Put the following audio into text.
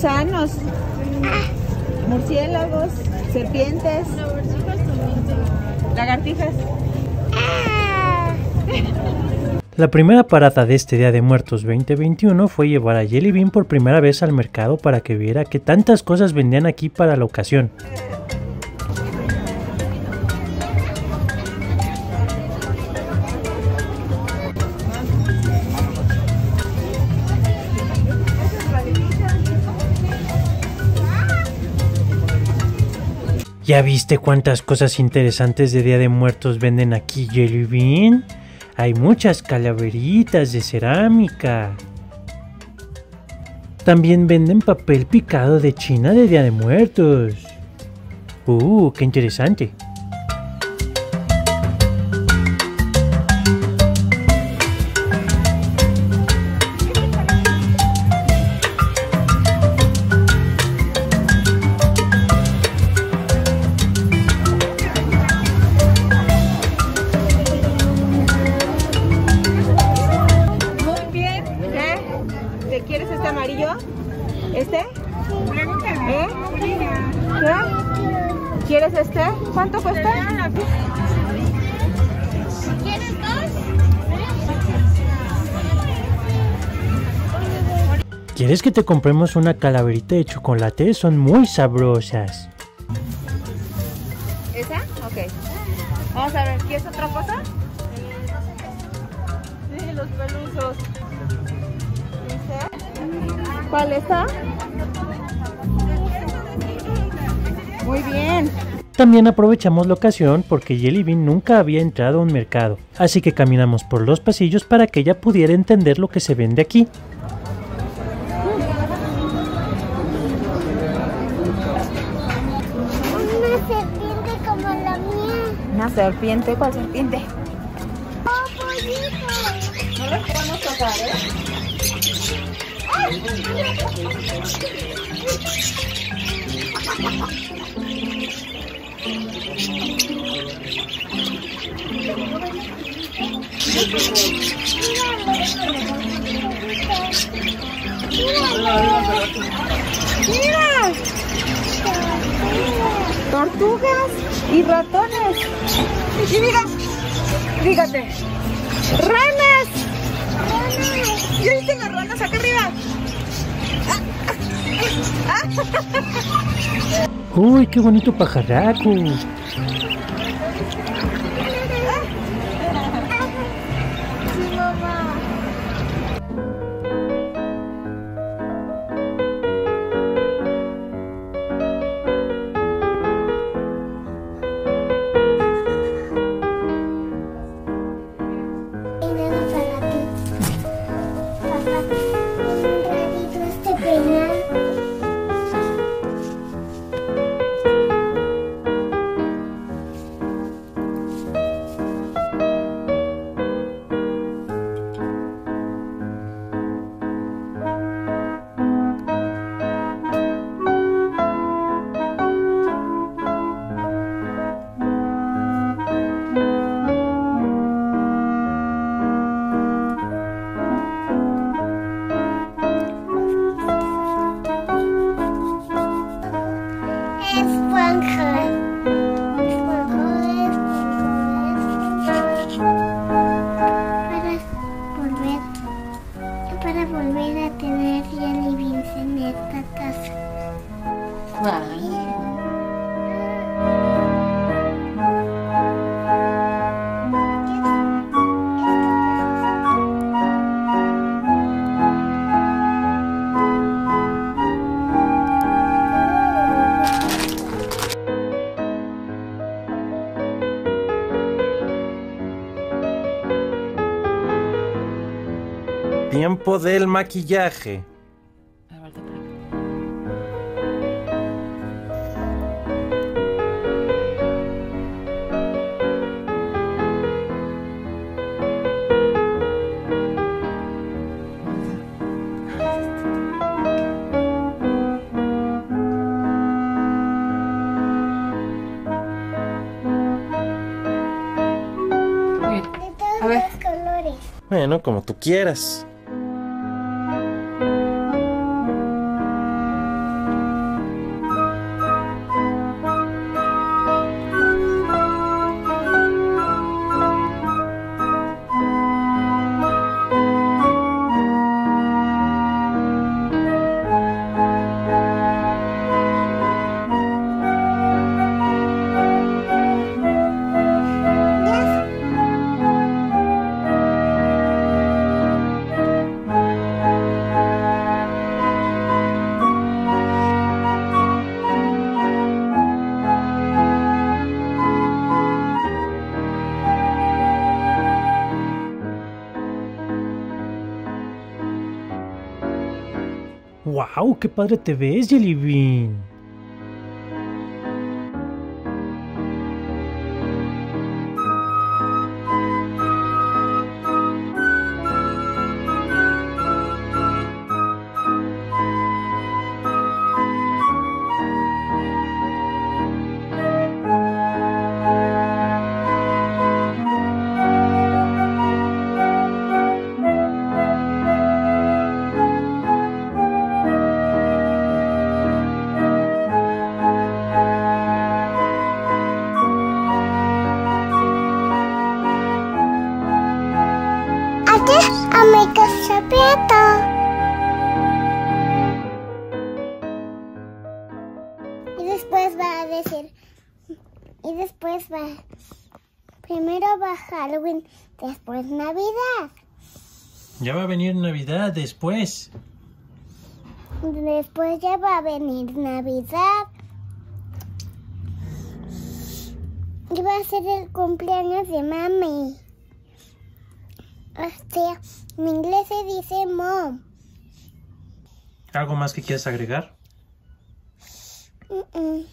gusanos, murciélagos, serpientes, lagartijas. La primera parada de este Día de Muertos 2021 fue llevar a Jelly Bean por primera vez al mercado para que viera que tantas cosas vendían aquí para la ocasión. ¿Ya viste cuántas cosas interesantes de Día de Muertos venden aquí, Jelly Bean? Hay muchas calaveritas de cerámica. También venden papel picado de China de Día de Muertos. Uh, qué interesante. ¿Este? ¿Eh? ¿Qué? ¿Quieres este? ¿Cuánto cuesta? ¿Quieres dos? ¿Quieres que te compremos una calaverita de chocolate? Son muy sabrosas. ¿Esa? Ok. Vamos a ver, ¿quieres otra cosa? Sí, los pelusos. ¿Cuál está? Muy bien. También aprovechamos la ocasión porque Jelly Bean nunca había entrado a un mercado, así que caminamos por los pasillos para que ella pudiera entender lo que se vende aquí. Una serpiente como la mía. Una serpiente, ¿cuál serpiente? ¡Oh, pollito! No les podemos tocar, ¿eh? ¡Mira! Tortugas y ratones. Y mira, fíjate. ¡Ranas! ¿Ya viste las ranas acá arriba? ¡Uy, qué bonito pajarraco! Para volver a tener Jenny Vince en esta casa. Tiempo del maquillaje. Bueno, como tú quieras. ¡Wow! ¡Qué padre te ves, Jelly Bean! Primero va Halloween, después Navidad. Ya va a venir Navidad después. Después ya va a venir Navidad. Y va a ser el cumpleaños de mami. O sea, en inglés se dice mom. ¿Algo más que quieras agregar? Mm, mm.